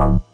Bye.